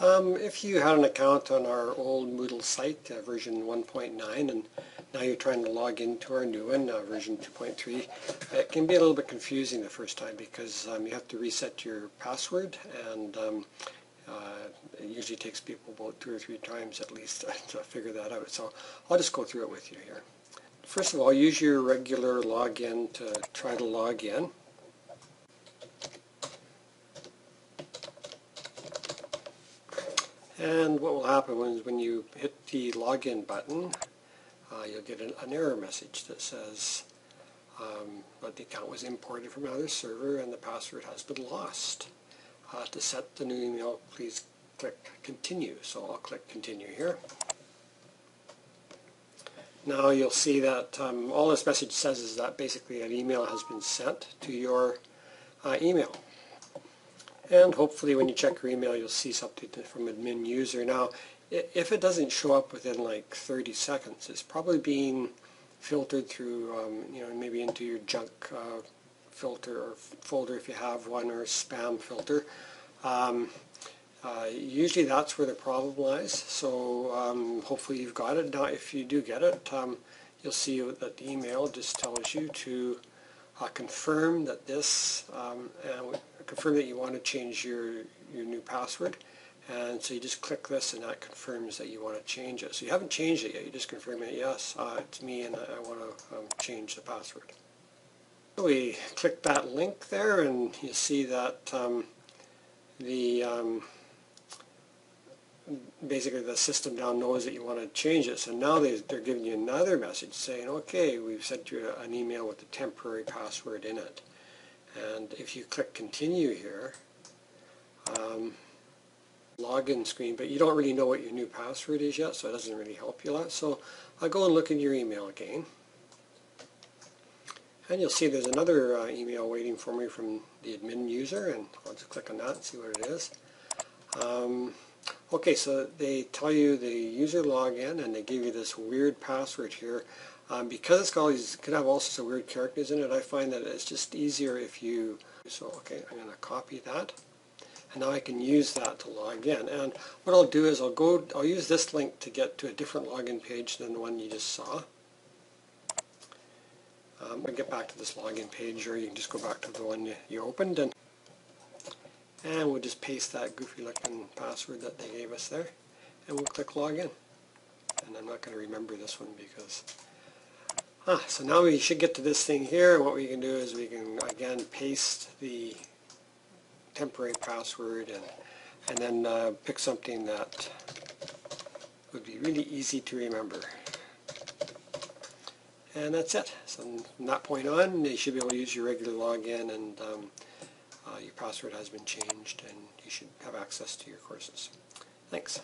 Um, if you had an account on our old Moodle site, uh, version 1.9, and now you're trying to log into our new one, uh, version 2.3, it can be a little bit confusing the first time because um, you have to reset your password and um, uh, it usually takes people about two or three times at least to figure that out. So I'll just go through it with you here. First of all, use your regular login to try to log in. And what will happen is when you hit the login button, uh, you'll get an, an, error message that says um, that the account was imported from another server and the password has been lost. Uh, to set the new email, please click continue. So I'll click continue here. Now you'll see that um, all this message says is that basically an email has been sent to your uh, email. And hopefully when you check your email, you'll see something from admin user. Now, if it doesn't show up within like 30 seconds, it's probably being filtered through, um, you know, maybe into your junk uh, filter or folder if you have one, or spam filter. Um, uh, usually that's where the problem lies. So um, hopefully you've got it. Now, if you do get it, um, you'll see that the email just tells you to uh, confirm that this, um, and confirm that you want to change your, your new password. And so you just click this and that confirms that you want to change it. So you haven't changed it yet, you just confirm it, yes, uh, it's me and I want to um, change the password. So we click that link there and you see that um, the um, basically the system now knows that you want to change it. So now they, they're giving you another message saying, okay, we've sent you an email with a temporary password in it. And if you click continue here, um, login screen, but you don't really know what your new password is yet, so it doesn't really help you a lot. So I'll go and look in your email again. And you'll see there's another uh, email waiting for me from the admin user, and I'll just click on that and see what it is. Um, okay, so they tell you the user login, and they give you this weird password here. Um, because it's got all these, could have all sorts of weird characters in it, I find that it's just easier if you, so okay, I'm going to copy that. And now I can use that to log in. And what I'll do is I'll go, I'll use this link to get to a different login page than the one you just saw. Um, I get back to this login page, or you can just go back to the one you, you opened, and and we'll just paste that goofy looking password that they gave us there, and we'll click login. And I'm not going to remember this one because Ah, so now we should get to this thing here. What we can do is we can again paste the temporary password and and then uh, pick something that would be really easy to remember. And that's it. So from that point on, you should be able to use your regular login and um, password has been changed and you should have access to your courses. Thanks.